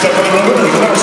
したこのいきます